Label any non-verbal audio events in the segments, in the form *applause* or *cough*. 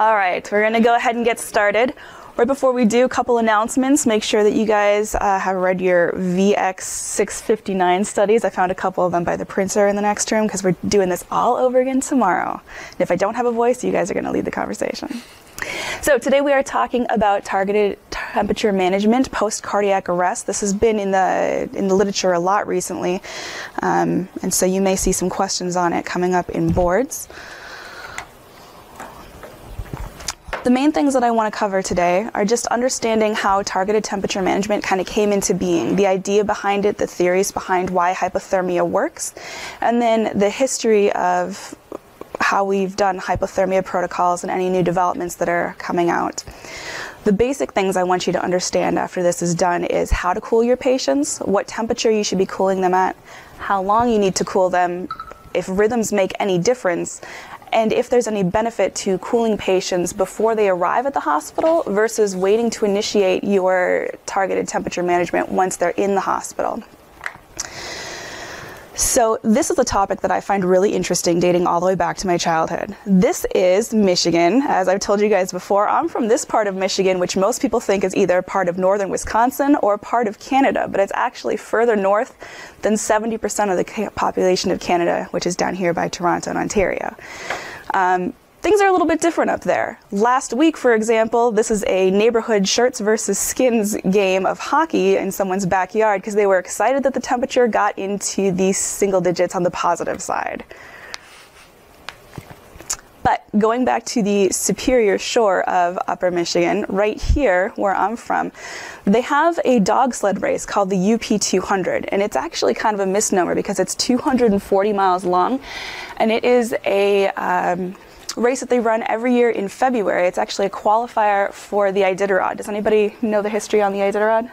All right, we're going to go ahead and get started. Right before we do, a couple announcements. Make sure that you guys uh, have read your VX659 studies. I found a couple of them by the printer in the next room because we're doing this all over again tomorrow. And if I don't have a voice, you guys are going to lead the conversation. So today we are talking about targeted temperature management post cardiac arrest. This has been in the in the literature a lot recently, um, and so you may see some questions on it coming up in boards. The main things that I want to cover today are just understanding how targeted temperature management kind of came into being, the idea behind it, the theories behind why hypothermia works, and then the history of how we've done hypothermia protocols and any new developments that are coming out. The basic things I want you to understand after this is done is how to cool your patients, what temperature you should be cooling them at, how long you need to cool them, if rhythms make any difference, and if there's any benefit to cooling patients before they arrive at the hospital versus waiting to initiate your targeted temperature management once they're in the hospital. So, this is a topic that I find really interesting dating all the way back to my childhood. This is Michigan. As I've told you guys before, I'm from this part of Michigan, which most people think is either part of northern Wisconsin or part of Canada, but it's actually further north than 70% of the population of Canada, which is down here by Toronto and Ontario. Um, things are a little bit different up there. Last week, for example, this is a neighborhood shirts versus skins game of hockey in someone's backyard because they were excited that the temperature got into the single digits on the positive side. But going back to the superior shore of Upper Michigan, right here where I'm from, they have a dog sled race called the UP 200. And it's actually kind of a misnomer because it's 240 miles long. And it is a um, race that they run every year in February. It's actually a qualifier for the Iditarod. Does anybody know the history on the Iditarod?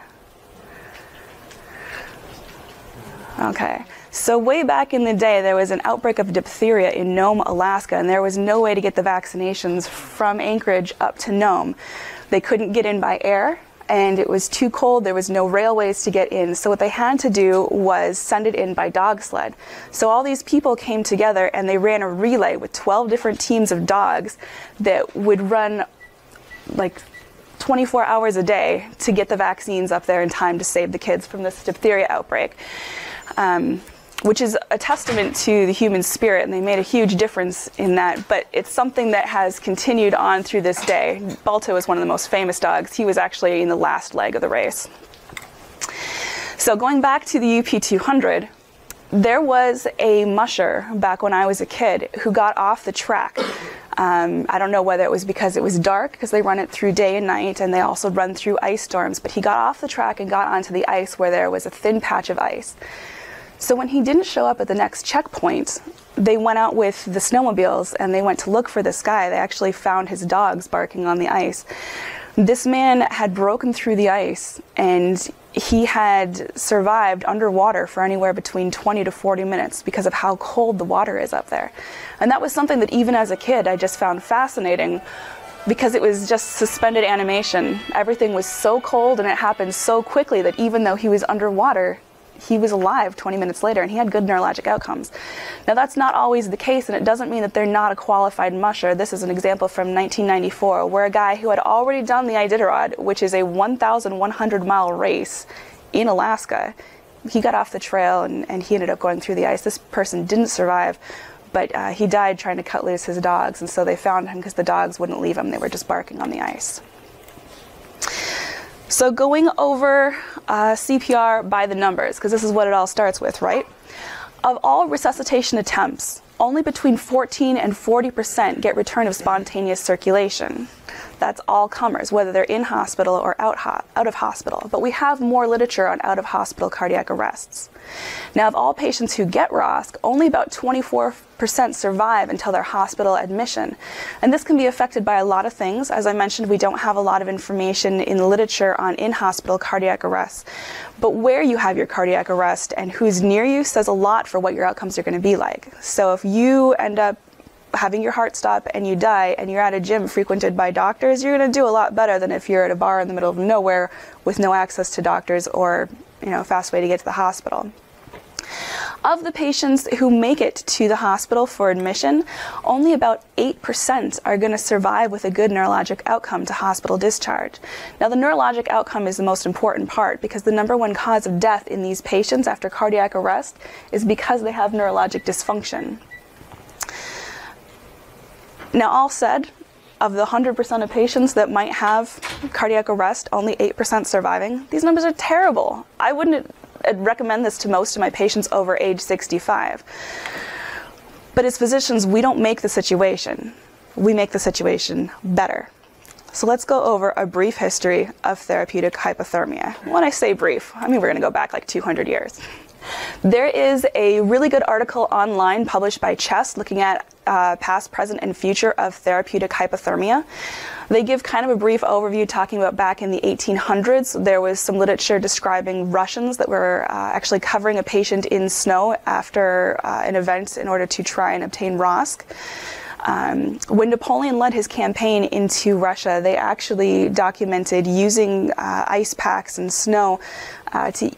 Okay. So, way back in the day, there was an outbreak of diphtheria in Nome, Alaska, and there was no way to get the vaccinations from Anchorage up to Nome. They couldn't get in by air, and it was too cold. There was no railways to get in. So, what they had to do was send it in by dog sled. So, all these people came together and they ran a relay with 12 different teams of dogs that would run like 24 hours a day to get the vaccines up there in time to save the kids from this diphtheria outbreak. Um, which is a testament to the human spirit, and they made a huge difference in that. But it's something that has continued on through this day. Balto is one of the most famous dogs. He was actually in the last leg of the race. So going back to the UP 200, there was a musher back when I was a kid who got off the track. Um, I don't know whether it was because it was dark, because they run it through day and night, and they also run through ice storms. But he got off the track and got onto the ice where there was a thin patch of ice. So when he didn't show up at the next checkpoint, they went out with the snowmobiles and they went to look for this guy. They actually found his dogs barking on the ice. This man had broken through the ice and he had survived underwater for anywhere between 20 to 40 minutes because of how cold the water is up there. And that was something that even as a kid I just found fascinating because it was just suspended animation. Everything was so cold and it happened so quickly that even though he was underwater, he was alive 20 minutes later and he had good neurologic outcomes. Now, that's not always the case, and it doesn't mean that they're not a qualified musher. This is an example from 1994 where a guy who had already done the Iditarod, which is a 1,100 mile race in Alaska, he got off the trail and, and he ended up going through the ice. This person didn't survive, but uh, he died trying to cut loose his dogs, and so they found him because the dogs wouldn't leave him. They were just barking on the ice. So going over uh, CPR by the numbers, because this is what it all starts with, right? Of all resuscitation attempts, only between 14 and 40% get return of spontaneous circulation. That's all comers, whether they're in hospital or out, ho- out of hospital. But we have more literature on out of hospital cardiac arrests. Now, of all patients who get ROSC, only about 24% survive until their hospital admission. And this can be affected by a lot of things. As I mentioned, we don't have a lot of information in the literature on in hospital cardiac arrests. But where you have your cardiac arrest and who's near you says a lot for what your outcomes are going to be like. So if you end up having your heart stop and you die and you're at a gym frequented by doctors, you're going to do a lot better than if you're at a bar in the middle of nowhere with no access to doctors or, you know, a fast way to get to the hospital. Of the patients who make it to the hospital for admission, only about 8% are going to survive with a good neurologic outcome to hospital discharge. Now, the neurologic outcome is the most important part because the number one cause of death in these patients after cardiac arrest is because they have neurologic dysfunction. Now, all said, of the 100% of patients that might have cardiac arrest, only 8% surviving. These numbers are terrible. I wouldn't uh, recommend this to most of my patients over age 65. But as physicians, we don't make the situation, we make the situation better. So let's go over a brief history of therapeutic hypothermia. When I say brief, I mean we're going to go back like 200 years. There is a really good article online published by CHEST looking at uh, past, present, and future of therapeutic hypothermia. They give kind of a brief overview talking about back in the 1800s. There was some literature describing Russians that were uh, actually covering a patient in snow after uh, an event in order to try and obtain ROSC. Um, when Napoleon led his campaign into Russia, they actually documented using uh, ice packs and snow uh, to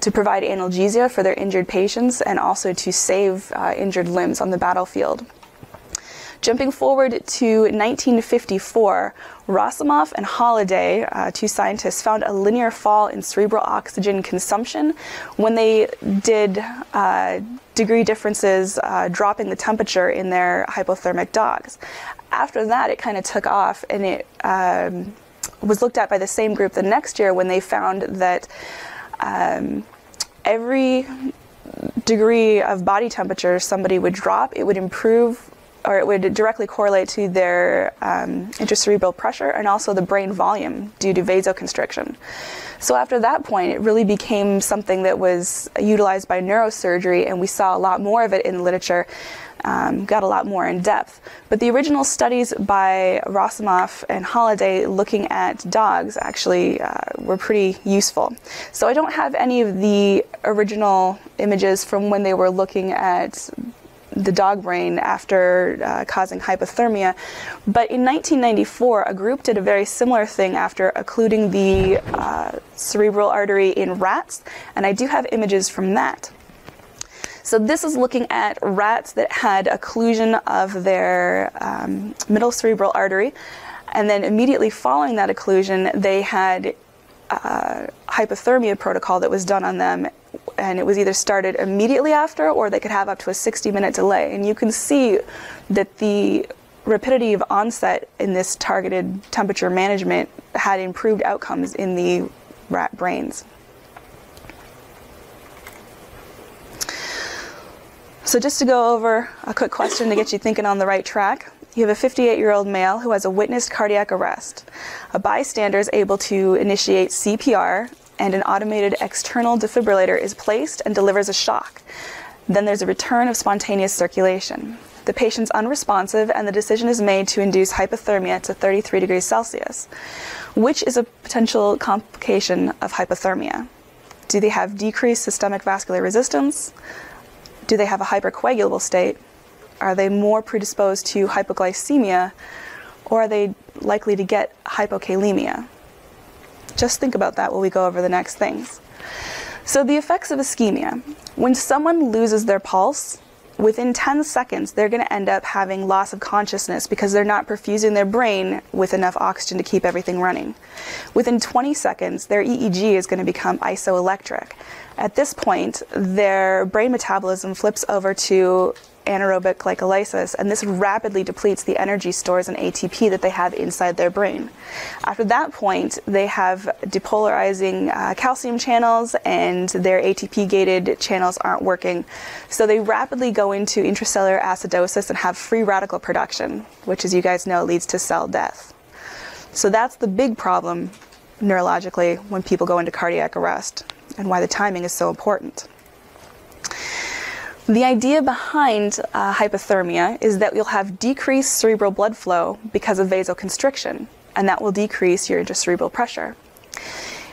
to provide analgesia for their injured patients and also to save uh, injured limbs on the battlefield. Jumping forward to 1954, Rosomoff and Holaday, uh, two scientists, found a linear fall in cerebral oxygen consumption when they did uh, degree differences uh, dropping the temperature in their hypothermic dogs. After that, it kind of took off and it um, was looked at by the same group the next year when they found that um, every degree of body temperature somebody would drop, it would improve or it would directly correlate to their um, intracerebral pressure and also the brain volume due to vasoconstriction. So after that point, it really became something that was utilized by neurosurgery, and we saw a lot more of it in the literature. Um, got a lot more in depth. But the original studies by Rosomoff and Holaday looking at dogs actually uh, were pretty useful. So I don't have any of the original images from when they were looking at the dog brain after uh, causing hypothermia. But in 1994, a group did a very similar thing after occluding the uh, cerebral artery in rats, and I do have images from that. So this is looking at rats that had occlusion of their um, middle cerebral artery, and then immediately following that occlusion, they had uh, hypothermia protocol that was done on them and it was either started immediately after or they could have up to a 60 minute delay. And you can see that the rapidity of onset in this targeted temperature management had improved outcomes in the rat brains. So, just to go over a quick question to get you thinking on the right track. You have a 58 year old male who has a witnessed cardiac arrest. A bystander is able to initiate CPR and an automated external defibrillator is placed and delivers a shock. Then there's a return of spontaneous circulation. The patient's unresponsive and the decision is made to induce hypothermia to 33 degrees Celsius, which is a potential complication of hypothermia. Do they have decreased systemic vascular resistance? Do they have a hypercoagulable state? Are they more predisposed to hypoglycemia? Or are they likely to get hypokalemia? Just think about that while we go over the next things. So, the effects of ischemia. When someone loses their pulse, within 10 seconds, they're going to end up having loss of consciousness because they're not perfusing their brain with enough oxygen to keep everything running. Within 20 seconds, their EEG is going to become isoelectric. At this point, their brain metabolism flips over to anaerobic glycolysis, and this rapidly depletes the energy stores and ATP that they have inside their brain. After that point, they have depolarizing uh, calcium channels, and their ATP gated channels aren't working. So they rapidly go into intracellular acidosis and have free radical production, which, as you guys know, leads to cell death. So that's the big problem neurologically when people go into cardiac arrest, and why the timing is so important. The idea behind uh, hypothermia is that you'll have decreased cerebral blood flow because of vasoconstriction, and that will decrease your intracerebral pressure.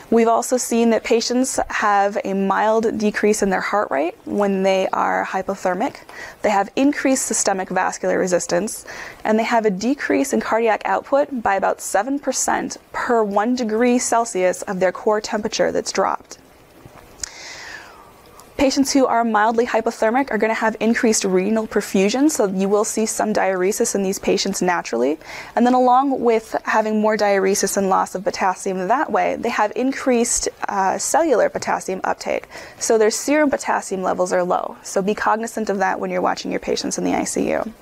We've also seen that patients have a mild decrease in their heart rate when they are hypothermic. They have increased systemic vascular resistance, and they have a decrease in cardiac output by about 7% per 1 degree Celsius of their core temperature that's dropped. Patients who are mildly hypothermic are going to have increased renal perfusion, so you will see some diuresis in these patients naturally. And then, along with having more diuresis and loss of potassium that way, they have increased uh, cellular potassium uptake. So their serum potassium levels are low. So be cognizant of that when you're watching your patients in the ICU.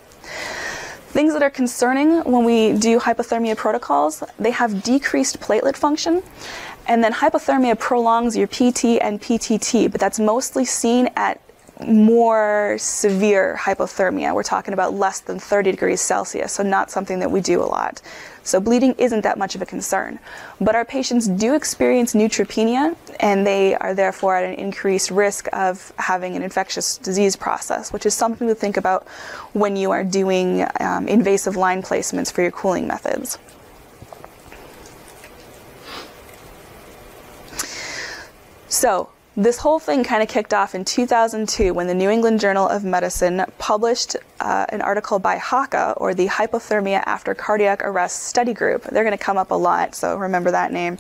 Things that are concerning when we do hypothermia protocols, they have decreased platelet function. And then hypothermia prolongs your PT and PTT, but that's mostly seen at more severe hypothermia. We're talking about less than 30 degrees Celsius, so not something that we do a lot. So bleeding isn't that much of a concern. But our patients do experience neutropenia, and they are therefore at an increased risk of having an infectious disease process, which is something to think about when you are doing um, invasive line placements for your cooling methods. So, this whole thing kind of kicked off in 2002 when the New England Journal of Medicine published uh, an article by HACA, or the Hypothermia After Cardiac Arrest Study Group. They're going to come up a lot, so remember that name.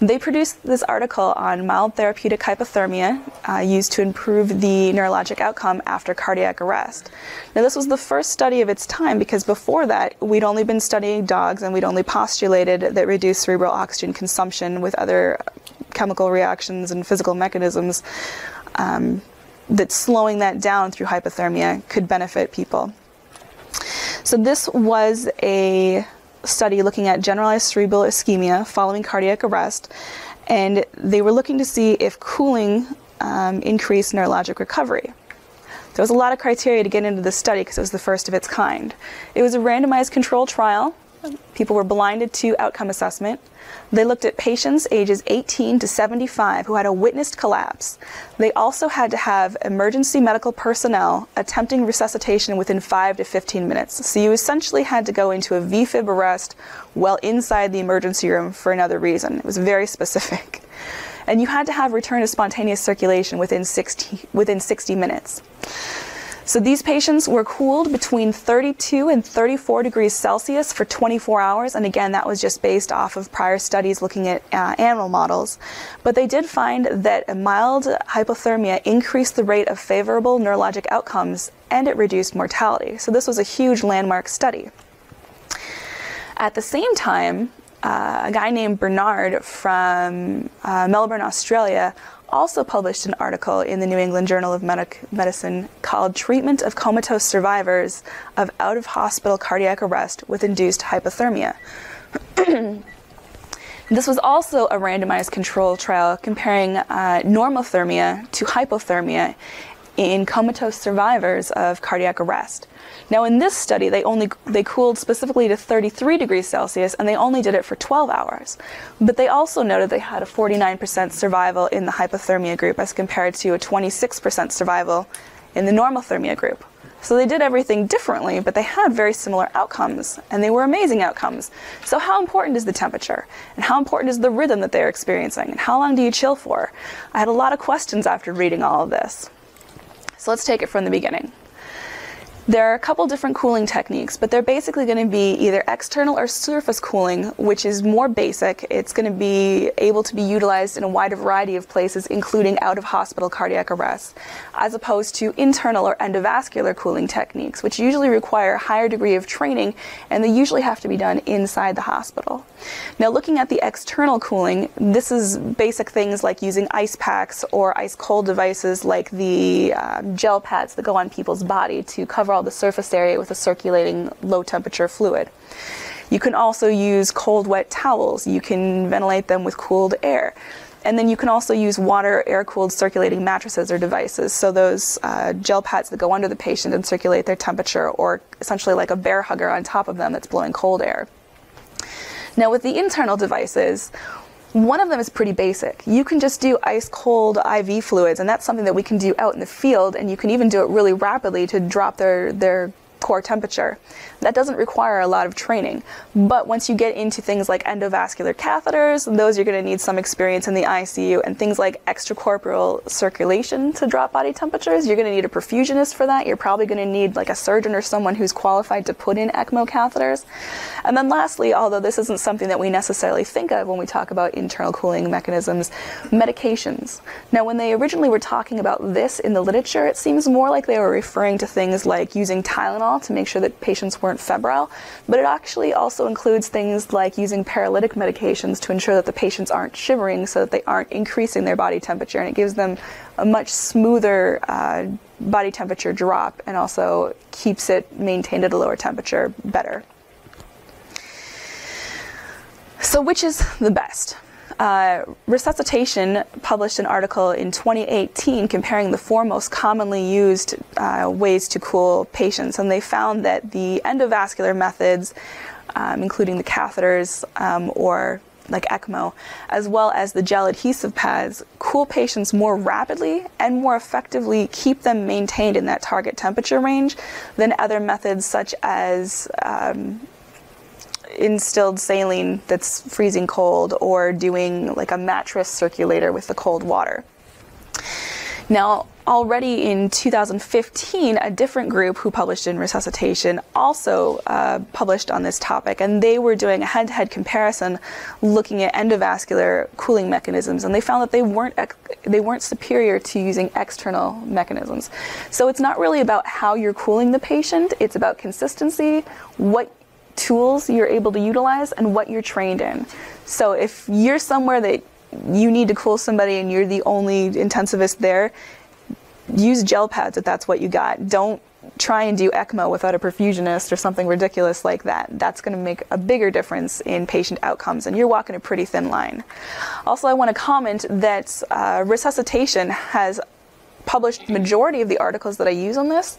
They produced this article on mild therapeutic hypothermia uh, used to improve the neurologic outcome after cardiac arrest. Now, this was the first study of its time because before that, we'd only been studying dogs and we'd only postulated that reduced cerebral oxygen consumption with other chemical reactions and physical mechanisms, um, that slowing that down through hypothermia could benefit people. So, this was a study looking at generalized cerebral ischemia following cardiac arrest, and they were looking to see if cooling um, increased neurologic recovery. There was a lot of criteria to get into this study because it was the first of its kind. It was a randomized controlled trial People were blinded to outcome assessment. They looked at patients ages 18 to 75 who had a witnessed collapse. They also had to have emergency medical personnel attempting resuscitation within 5 to 15 minutes. So you essentially had to go into a VFib arrest while inside the emergency room for another reason. It was very *laughs* specific. And you had to have return to spontaneous circulation within 60, within 60 minutes. So these patients were cooled between 32 and 34 degrees Celsius for 24 hours. And again, that was just based off of prior studies looking at uh, animal models. But they did find that a mild hypothermia increased the rate of favorable neurologic outcomes and it reduced mortality. So this was a huge landmark study. At the same time, uh, a guy named Bernard from uh, Melbourne, Australia, also published an article in the New England Journal of Medic- Medicine called Treatment of Comatose Survivors of Out of Hospital Cardiac Arrest with Induced Hypothermia. *clears throat* this was also a randomized control trial comparing uh, normothermia to hypothermia in comatose survivors of cardiac arrest. Now, in this study, they only they cooled specifically to 33 degrees Celsius, and they only did it for 12 hours. But they also noted they had a 49% survival in the hypothermia group, as compared to a 26% survival in the normothermia group. So they did everything differently, but they had very similar outcomes, and they were amazing outcomes. So, how important is the temperature? And how important is the rhythm that they're experiencing? And how long do you chill for? I had a lot of questions after reading all of this. So, let's take it from the beginning. There are a couple different cooling techniques, but they're basically going to be either external or surface cooling, which is more basic. It's going to be able to be utilized in a wider variety of places, including out of hospital cardiac arrest, as opposed to internal or endovascular cooling techniques, which usually require a higher degree of training and they usually have to be done inside the hospital. Now, looking at the external cooling, this is basic things like using ice packs or ice cold devices like the uh, gel pads that go on people's body to cover all the surface area with a circulating low temperature fluid. You can also use cold wet towels. You can ventilate them with cooled air. And then you can also use water air cooled circulating mattresses or devices. So those uh, gel pads that go under the patient and circulate their temperature, or essentially like a Bair Hugger on top of them that's blowing cold air. Now, with the internal devices, one of them is pretty basic. You can just do ice cold IV fluids, and that's something that we can do out in the field, and you can even do it really rapidly to drop their, their core temperature. That doesn't require a lot of training. But once you get into things like endovascular catheters, those you're going to need some experience in the ICU, and things like extracorporeal circulation to drop body temperatures, you're going to need a perfusionist for that. You're probably going to need like a surgeon or someone who's qualified to put in ECMO catheters. And then lastly, although this isn't something that we necessarily think of when we talk about internal cooling mechanisms, medications. Now, when they originally were talking about this in the literature, it seems more like they were referring to things like using Tylenol to make sure that patients weren't febrile, but it actually also includes things like using paralytic medications to ensure that the patients aren't shivering so that they aren't increasing their body temperature, and it gives them a much smoother uh, body temperature drop and also keeps it maintained at a lower temperature better. So, which is the best? Uh, Resuscitation published an article in 2018 comparing the four most commonly used uh, ways to cool patients, and they found that the endovascular methods, um, including the catheters um, or like ECMO, as well as the gel adhesive pads, cool patients more rapidly and more effectively keep them maintained in that target temperature range than other methods such as um, instilled saline that's freezing cold or doing like a mattress circulator with the cold water. Now, already in 2015, a different group who published in Resuscitation also uh, published on this topic, and they were doing a head to head comparison looking at endovascular cooling mechanisms, and they found that they weren't, they weren't superior to using external mechanisms. So it's not really about how you're cooling the patient, it's about consistency, what tools you're able to utilize and what you're trained in. So if you're somewhere that you need to cool somebody and you're the only intensivist there, use gel pads if that's what you got. Don't try and do ECMO without a perfusionist or something ridiculous like that. That's going to make a bigger difference in patient outcomes, and you're walking a pretty thin line. Also, I want to comment that uh, resuscitation has published the majority of the articles that I use on this,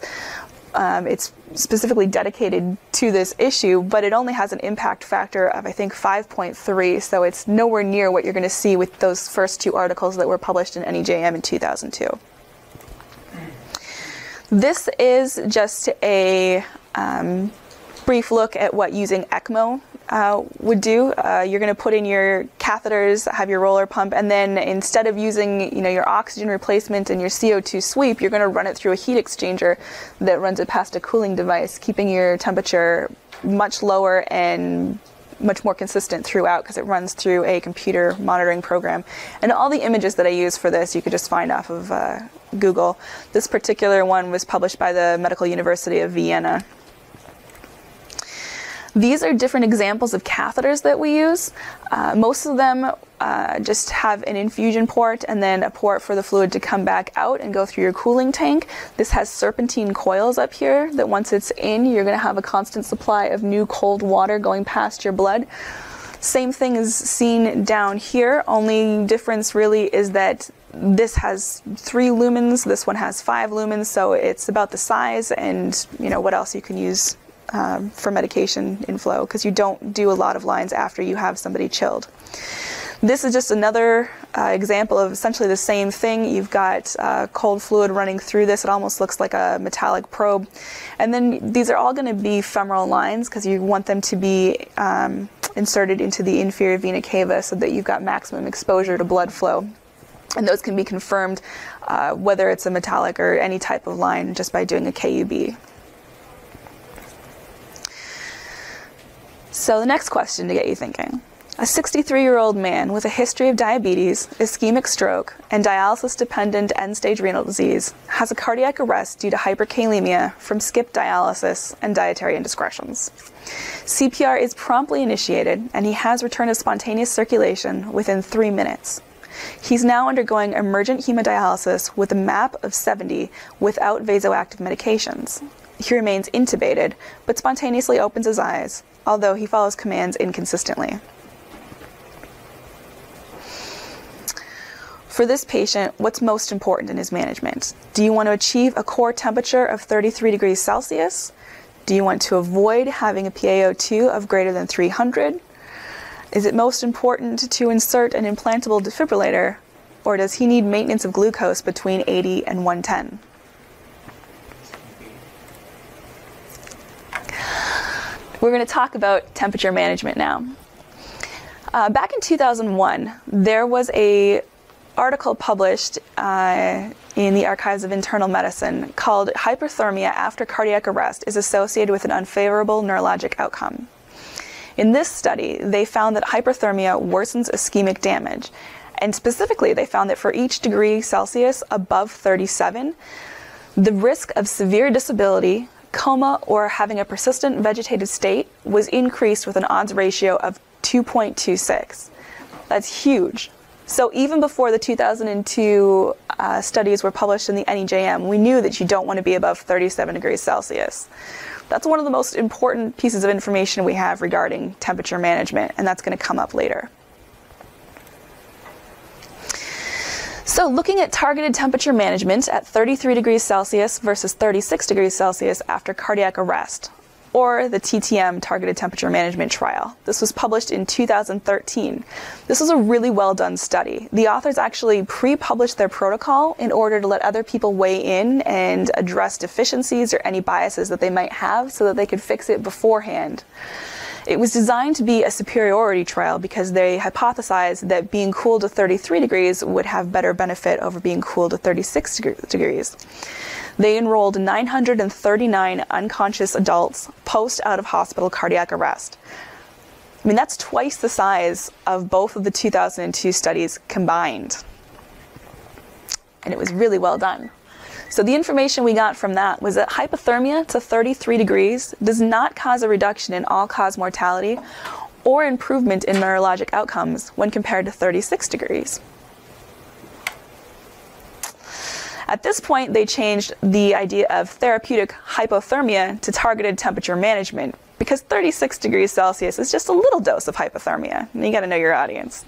um, it's specifically dedicated to this issue, but it only has an impact factor of, I think, 5.3, so it's nowhere near what you're going to see with those first two articles that were published in NEJM in 2002. This is just a um, brief look at what using ECMO uh, would do. Uh, you're going to put in your catheters, have your roller pump, and then instead of using you know your oxygen replacement and your CO2 sweep, you're going to run it through a heat exchanger that runs it past a cooling device, keeping your temperature much lower and much more consistent throughout because it runs through a computer monitoring program. And all the images that I use for this you could just find off of uh, Google. This particular one was published by the Medical University of Vienna. These are different examples of catheters that we use. Uh, most of them uh, just have an infusion port and then a port for the fluid to come back out and go through your cooling tank. This has serpentine coils up here that once it's in, you're going to have a constant supply of new cold water going past your blood. Same thing is seen down here, only difference really is that this has three lumens, this one has five lumens, so it's about the size and you know what else you can use um, for medication inflow because you don't do a lot of lines after you have somebody chilled. This is just another uh, example of essentially the same thing. You've got uh, cold fluid running through this. It almost looks like a metallic probe. And then these are all going to be femoral lines because you want them to be um, inserted into the inferior vena cava so that you've got maximum exposure to blood flow. And those can be confirmed uh, whether it's a metallic or any type of line just by doing a KUB. So, the next question to get you thinking. A 63 year old man with a history of diabetes, ischemic stroke, and dialysis dependent end stage renal disease has a cardiac arrest due to hyperkalemia from skipped dialysis and dietary indiscretions. CPR is promptly initiated, and he has returned to spontaneous circulation within three minutes. He's now undergoing emergent hemodialysis with a MAP of 70 without vasoactive medications. He remains intubated, but spontaneously opens his eyes, although he follows commands inconsistently. For this patient, what's most important in his management? Do you want to achieve a core temperature of 33 degrees Celsius? Do you want to avoid having a PaO2 of greater than 300? Is it most important to insert an implantable defibrillator, or does he need maintenance of glucose between 80 and 110? We're going to talk about temperature management now. Uh, back in 2001, there was a article published uh, in the Archives of Internal Medicine called Hyperthermia After Cardiac Arrest is Associated with an Unfavorable Neurologic Outcome. In this study, they found that hyperthermia worsens ischemic damage. And specifically, they found that for each degree Celsius above 37, the risk of severe disability, coma, or having a persistent vegetative state was increased with an odds ratio of 2.26. That's huge. So even before the 2002 uh, studies were published in the NEJM, we knew that you don't want to be above 37 degrees Celsius. That's one of the most important pieces of information we have regarding temperature management, and that's going to come up later. So, looking at targeted temperature management at 33 degrees Celsius versus 36 degrees Celsius after cardiac arrest, or the TTM Targeted Temperature Management Trial. This was published in 2013. This was a really well done study. The authors actually pre published their protocol in order to let other people weigh in and address deficiencies or any biases that they might have so that they could fix it beforehand. It was designed to be a superiority trial because they hypothesized that being cooled to 33 degrees would have better benefit over being cooled to 36 degrees. They enrolled 939 unconscious adults post out of hospital cardiac arrest. I mean, that's twice the size of both of the 2002 studies combined. And it was really well done. So, the information we got from that was that hypothermia to 33 degrees does not cause a reduction in all cause mortality or improvement in neurologic outcomes when compared to 36 degrees. At this point, they changed the idea of therapeutic hypothermia to targeted temperature management because 36 degrees Celsius is just a little dose of hypothermia. And you got to know your audience.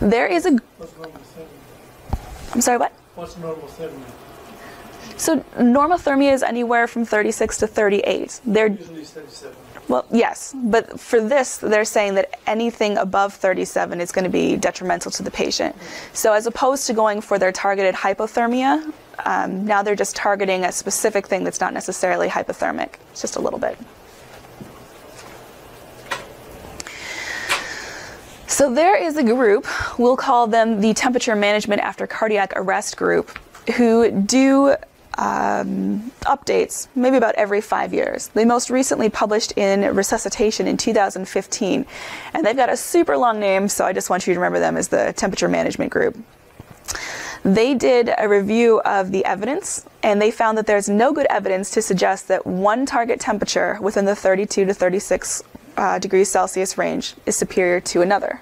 There is a. I'm sorry, what? What's normothermia? So normothermia is anywhere from 36 to 38. They're Usually 37. well, yes, but for this, they're saying that anything above 37 is going to be detrimental to the patient. So, as opposed to going for their targeted hypothermia, um, now they're just targeting a specific thing that's not necessarily hypothermic. It's just a little bit. So, there is a group, we'll call them the temperature management after cardiac arrest group, who do um, updates maybe about every five years. They most recently published in Resuscitation in 2015, and they've got a super long name, so I just want you to remember them as the Temperature Management Group. They did a review of the evidence, and they found that there's no good evidence to suggest that one target temperature within the 32 to 36 uh, degrees Celsius range is superior to another.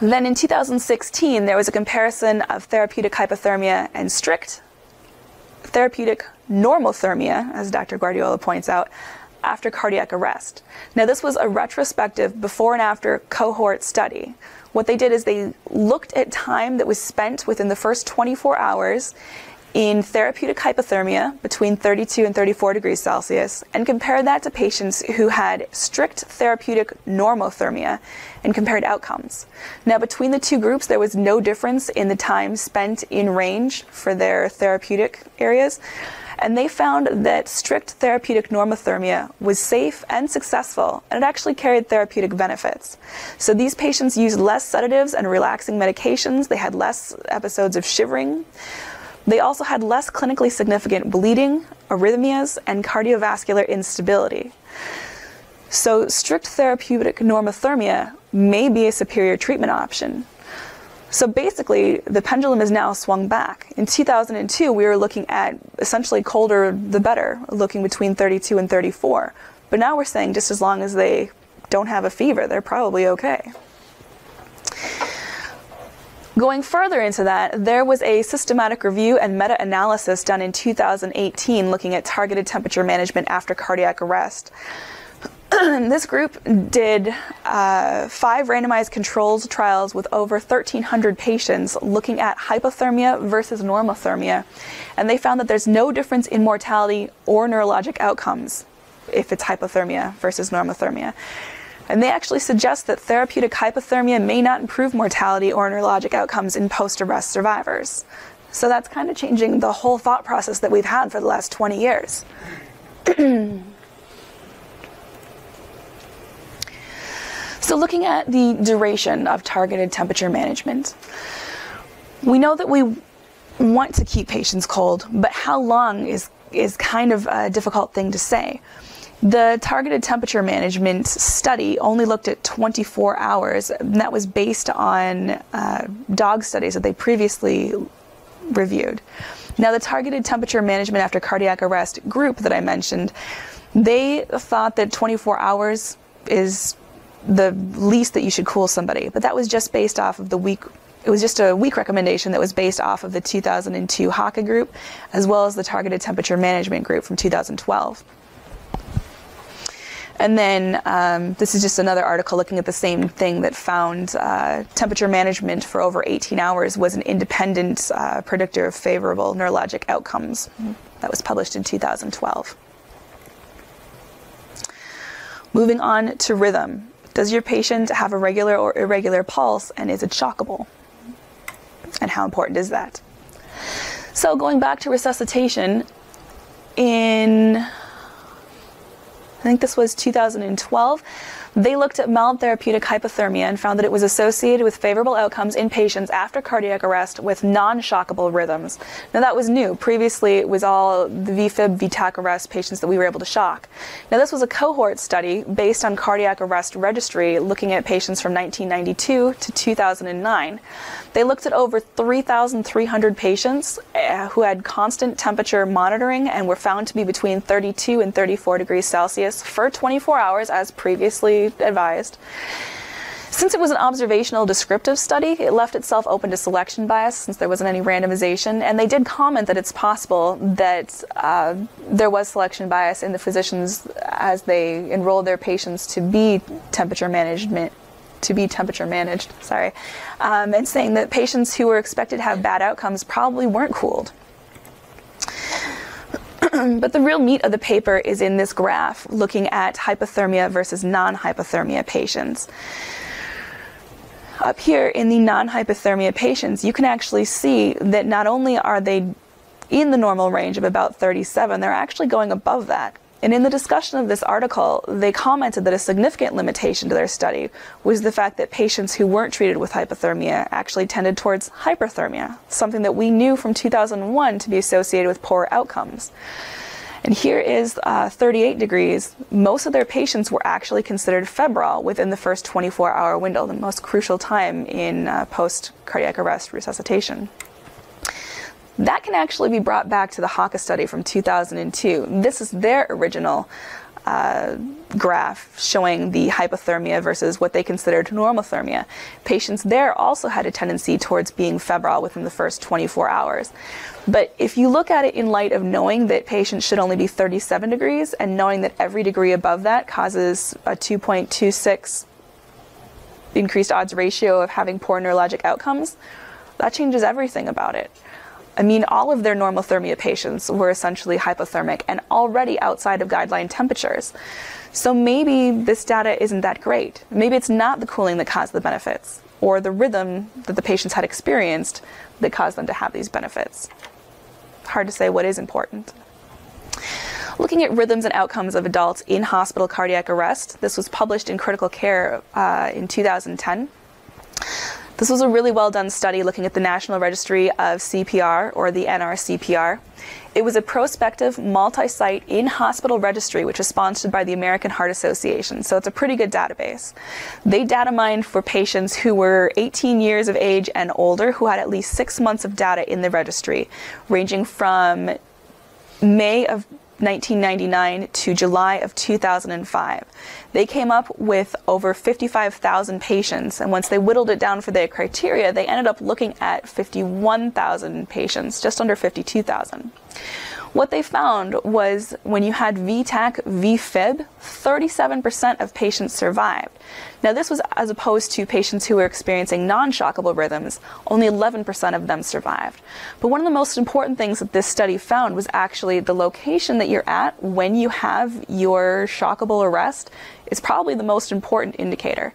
Then in 2016, there was a comparison of therapeutic hypothermia and strict therapeutic normothermia, as Dr. Guardiola points out, after cardiac arrest. Now, this was a retrospective before and after cohort study. What they did is they looked at time that was spent within the first 24 hours in therapeutic hypothermia between 32 and 34 degrees Celsius and compared that to patients who had strict therapeutic normothermia and compared outcomes. Now, between the two groups, there was no difference in the time spent in range for their therapeutic areas. And they found that strict therapeutic normothermia was safe and successful, and it actually carried therapeutic benefits. So these patients used less sedatives and relaxing medications, they had less episodes of shivering. They also had less clinically significant bleeding, arrhythmias, and cardiovascular instability. So, strict therapeutic normothermia may be a superior treatment option. So basically, the pendulum is now swung back. In 2002, we were looking at essentially colder the better, looking between 32 and 34. But now we're saying just as long as they don't have a fever, they're probably okay. Going further into that, there was a systematic review and meta analysis done in 2018 looking at targeted temperature management after cardiac arrest. *clears throat* this group did uh, five randomized controlled trials with over 1,300 patients looking at hypothermia versus normothermia, and they found that there's no difference in mortality or neurologic outcomes if it's hypothermia versus normothermia. And they actually suggest that therapeutic hypothermia may not improve mortality or neurologic outcomes in post arrest survivors. So that's kind of changing the whole thought process that we've had for the last 20 years. *clears throat* so, looking at the duration of targeted temperature management, we know that we want to keep patients cold, but how long is, is kind of a difficult thing to say. The targeted temperature management study only looked at 24 hours, and that was based on uh, dog studies that they previously reviewed. Now, the targeted temperature management after cardiac arrest group that I mentioned, they thought that 24 hours is the least that you should cool somebody, but that was just based off of the week. It was just a weak recommendation that was based off of the 2002 HACA group, as well as the targeted temperature management group from 2012. And then um, this is just another article looking at the same thing that found uh, temperature management for over 18 hours was an independent uh, predictor of favorable neurologic outcomes. That was published in 2012. Moving on to rhythm. Does your patient have a regular or irregular pulse and is it shockable? And how important is that? So, going back to resuscitation, in I think this was 2012, they looked at mild therapeutic hypothermia and found that it was associated with favorable outcomes in patients after cardiac arrest with non-shockable rhythms. Now that was new. Previously it was all the VFib, VTach arrest patients that we were able to shock. Now this was a cohort study based on cardiac arrest registry looking at patients from 1992 to 2009. They looked at over 3,300 patients uh, who had constant temperature monitoring and were found to be between 32 and 34 degrees Celsius for 24 hours as previously advised. Since it was an observational descriptive study, it left itself open to selection bias since there wasn't any randomization, and they did comment that it's possible that uh, there was selection bias in the physicians as they enrolled their patients to be temperature management to be temperature managed, sorry, um, and saying that patients who were expected to have bad outcomes probably weren't cooled. *clears throat* but the real meat of the paper is in this graph looking at hypothermia versus non hypothermia patients. Up here in the non hypothermia patients, you can actually see that not only are they in the normal range of about 37, they're actually going above that. And in the discussion of this article, they commented that a significant limitation to their study was the fact that patients who weren't treated with hypothermia actually tended towards hyperthermia, something that we knew from 2001 to be associated with poor outcomes. And here is uh, 38 degrees. Most of their patients were actually considered febrile within the first 24 hour window, the most crucial time in uh, post cardiac arrest resuscitation. That can actually be brought back to the HACA study from 2002. This is their original uh, graph showing the hypothermia versus what they considered normothermia. Patients there also had a tendency towards being febrile within the first 24 hours. But if you look at it in light of knowing that patients should only be 37 degrees and knowing that every degree above that causes a 2.26 increased odds ratio of having poor neurologic outcomes, that changes everything about it. I mean, all of their normothermia patients were essentially hypothermic and already outside of guideline temperatures. So maybe this data isn't that great. Maybe it's not the cooling that caused the benefits or the rhythm that the patients had experienced that caused them to have these benefits. Hard to say what is important. Looking at rhythms and outcomes of adults in hospital cardiac arrest, this was published in Critical Care uh, in 2010. This was a really well done study looking at the National Registry of CPR, or the NRCPR. It was a prospective, multi site, in hospital registry which was sponsored by the American Heart Association, so it's a pretty good database. They data mined for patients who were 18 years of age and older who had at least six months of data in the registry, ranging from May of 1999 to July of 2005. They came up with over 55,000 patients, and once they whittled it down for their criteria, they ended up looking at 51,000 patients, just under 52,000. What they found was when you had VTach, VFib, 37% of patients survived. Now, this was as opposed to patients who were experiencing non shockable rhythms, only 11% of them survived. But one of the most important things that this study found was actually the location that you're at when you have your shockable arrest is probably the most important indicator.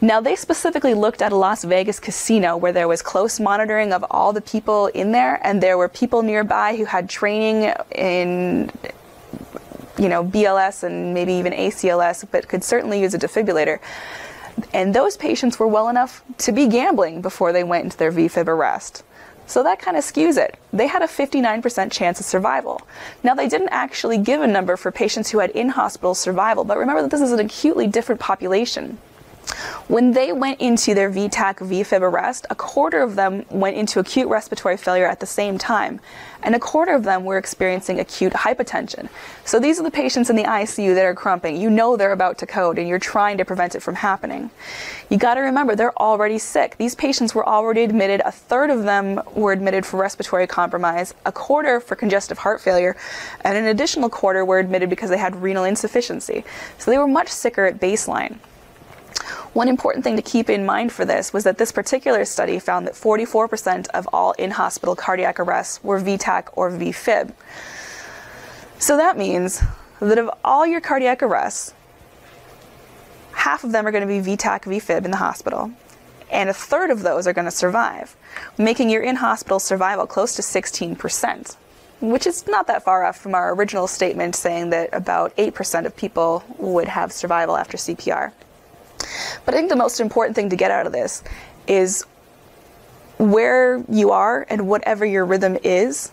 Now, they specifically looked at a Las Vegas casino where there was close monitoring of all the people in there, and there were people nearby who had training in, you know, BLS and maybe even ACLS, but could certainly use a defibrillator. And those patients were well enough to be gambling before they went into their VFib arrest. So that kind of skews it. They had a 59% chance of survival. Now, they didn't actually give a number for patients who had in hospital survival, but remember that this is an acutely different population. When they went into their VTach VFib arrest, a quarter of them went into acute respiratory failure at the same time, and a quarter of them were experiencing acute hypotension. So these are the patients in the ICU that are crumping. You know they're about to code, and you're trying to prevent it from happening. You got to remember they're already sick. These patients were already admitted. A third of them were admitted for respiratory compromise, a quarter for congestive heart failure, and an additional quarter were admitted because they had renal insufficiency. So they were much sicker at baseline. One important thing to keep in mind for this was that this particular study found that 44% of all in hospital cardiac arrests were VTach or VFib. So that means that of all your cardiac arrests, half of them are going to be VTach, VFib in the hospital, and a third of those are going to survive, making your in hospital survival close to 16%, which is not that far off from our original statement saying that about 8% of people would have survival after CPR. But I think the most important thing to get out of this is where you are and whatever your rhythm is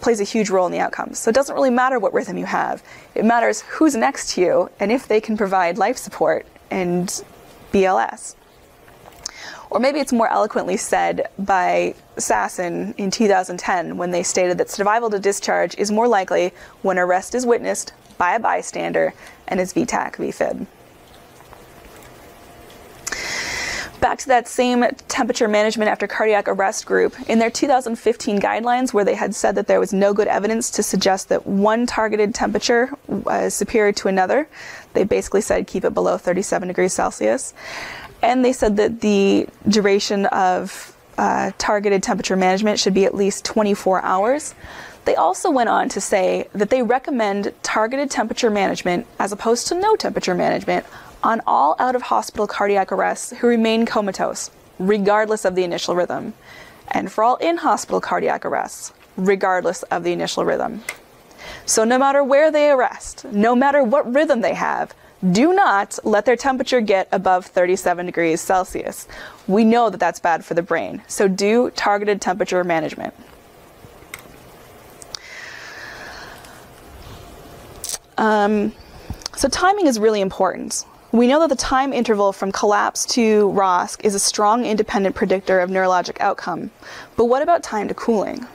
plays a huge role in the outcomes. So it doesn't really matter what rhythm you have. It matters who's next to you and if they can provide life support and BLS. Or maybe it's more eloquently said by Sasson in 2010 when they stated that survival to discharge is more likely when arrest is witnessed by a bystander and is VTach VFib. Back to that same temperature management after cardiac arrest group, in their 2015 guidelines, where they had said that there was no good evidence to suggest that one targeted temperature was superior to another, they basically said keep it below 37 degrees Celsius. And they said that the duration of uh, targeted temperature management should be at least 24 hours. They also went on to say that they recommend targeted temperature management as opposed to no temperature management on all out of hospital cardiac arrests who remain comatose, regardless of the initial rhythm, and for all in hospital cardiac arrests, regardless of the initial rhythm. So, no matter where they arrest, no matter what rhythm they have, do not let their temperature get above 37 degrees Celsius. We know that that's bad for the brain, so do targeted temperature management. Um, so, timing is really important. We know that the time interval from collapse to ROSC is a strong independent predictor of neurologic outcome. But what about time to cooling?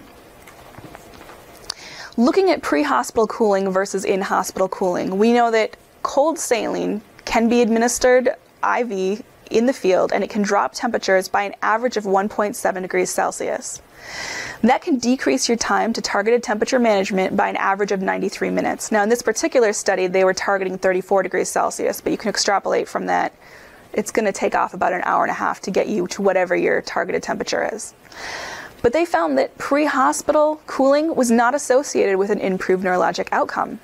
Looking at pre hospital cooling versus in hospital cooling, we know that cold saline can be administered IV in the field and it can drop temperatures by an average of 1.7 degrees Celsius. That can decrease your time to targeted temperature management by an average of 93 minutes. Now, in this particular study, they were targeting 34 degrees Celsius, but you can extrapolate from that. It's going to take off about an hour and a half to get you to whatever your targeted temperature is. But they found that pre hospital cooling was not associated with an improved neurologic outcome.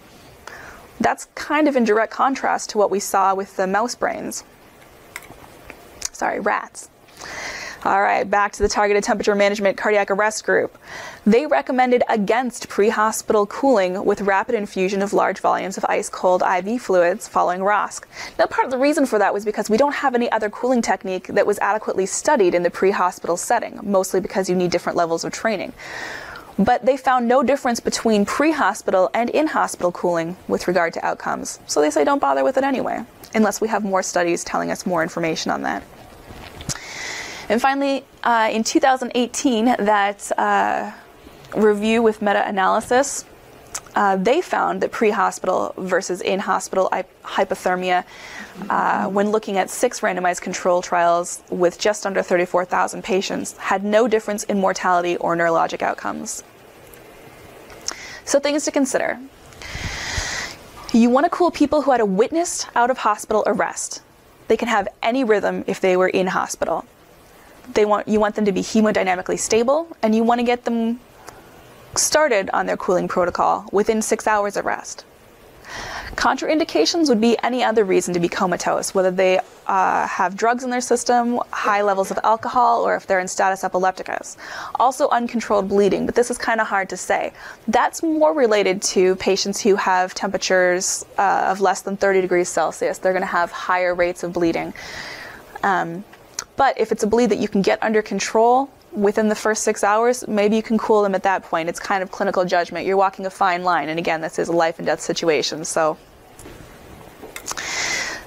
That's kind of in direct contrast to what we saw with the mouse brains. Sorry, rats. All right, back to the targeted temperature management cardiac arrest group. They recommended against pre hospital cooling with rapid infusion of large volumes of ice cold IV fluids following ROSC. Now, part of the reason for that was because we don't have any other cooling technique that was adequately studied in the pre hospital setting, mostly because you need different levels of training. But they found no difference between pre hospital and in hospital cooling with regard to outcomes. So they say don't bother with it anyway, unless we have more studies telling us more information on that. And finally, uh, in 2018, that uh, review with meta analysis, uh, they found that pre hospital versus in hospital hypothermia, uh, when looking at six randomized control trials with just under 34,000 patients, had no difference in mortality or neurologic outcomes. So, things to consider. You want to cool people who had a witnessed out of hospital arrest. They can have any rhythm if they were in hospital they want you want them to be hemodynamically stable and you want to get them started on their cooling protocol within six hours of rest. Contraindications would be any other reason to be comatose, whether they uh, have drugs in their system, high levels of alcohol, or if they're in status epilepticus. Also, uncontrolled bleeding, but this is kind of hard to say. That's more related to patients who have temperatures uh, of less than 30 degrees Celsius. They're going to have higher rates of bleeding. Um, but if it's a bleed that you can get under control, within the first six hours, maybe you can cool them at that point. It's kind of clinical judgment. You're walking a fine line. And again, this is a life and death situation. So,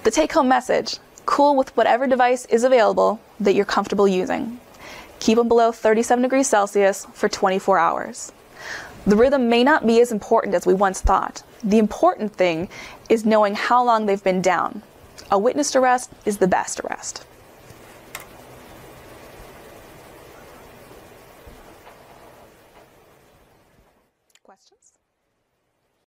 the take home message cool with whatever device is available that you're comfortable using. Keep them below 37 degrees Celsius for 24 hours. The rhythm may not be as important as we once thought. The important thing is knowing how long they've been down. A witnessed arrest is the best arrest.